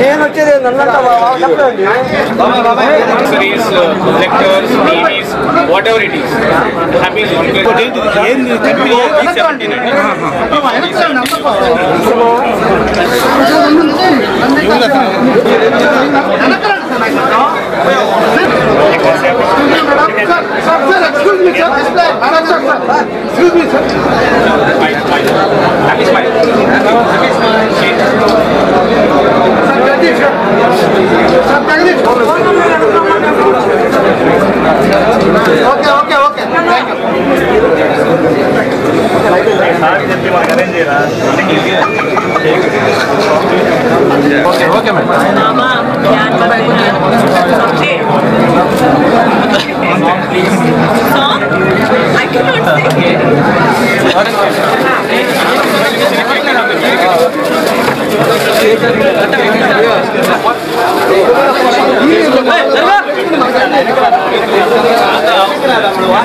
నేను వచ్చేది ఏంటంటే చెప్పండి accessories, uh, lectures, TVs, whatever it okay okay ma'am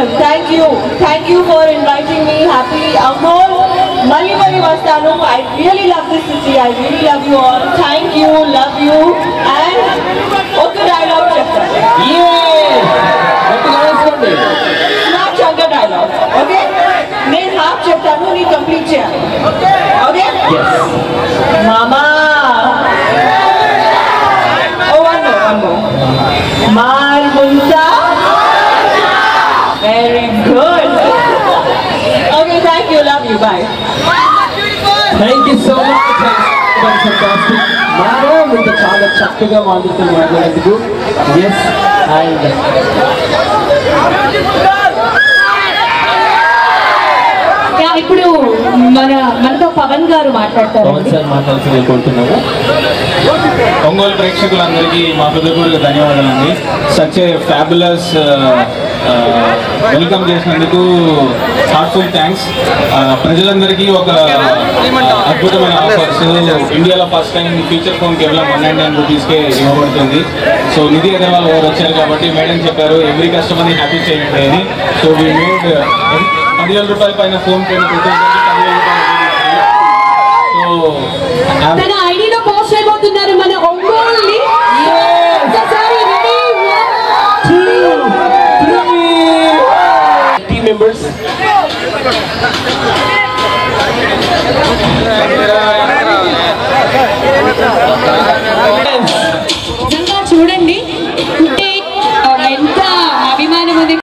Awesome, thank you. Thank you for inviting me. Happy Amol. Mali Mali Vastanu. I really love this city. I really love you all. Thank you, love you. And okay dialogue chapter. Not చంక dialogue okay నేను half చెప్తాను నీ complete చేయాలి okay మామా thank you so much madam ఇంత చాలా చక్కగా మాట్లాడుతూ మాట్లాడేందుకు ఎస్ అండ్ ఇప్పుడు మన మనతో పవన్ గారు పవన్ మాట్లాడతారండి సార్ కోరుతున్నాము. ఒంగోలు ప్రేక్షకులందరికీ మా హృదయపూర్వక ధన్యవాదాలండి. సచ్ ఏ ఫ్యాబులస్ వెల్కమ్ చేసినందుకు హార్ట్ఫుల్ థ్యాంక్స్ ప్రజలందరికీ ఒక అద్భుతమైన ఆఫర్స్ ఇండియాలో ఫస్ట్ టైం ఫీచర్ ఫోన్ కేవలం వన్ నైన్ నైన్ రూపీస్కే ఇవ్వబడుతుంది. సో నిధి అగర్వాల్ గారు వచ్చారు కాబట్టి మేడం చెప్పారు ఎవ్రీ కస్టమర్ని హ్యాపీ చేయండి అని. సో వీ మేడ్ పదివేల రూపాయల పైన ఫోన్ పే పదివేల రూపాయలు సో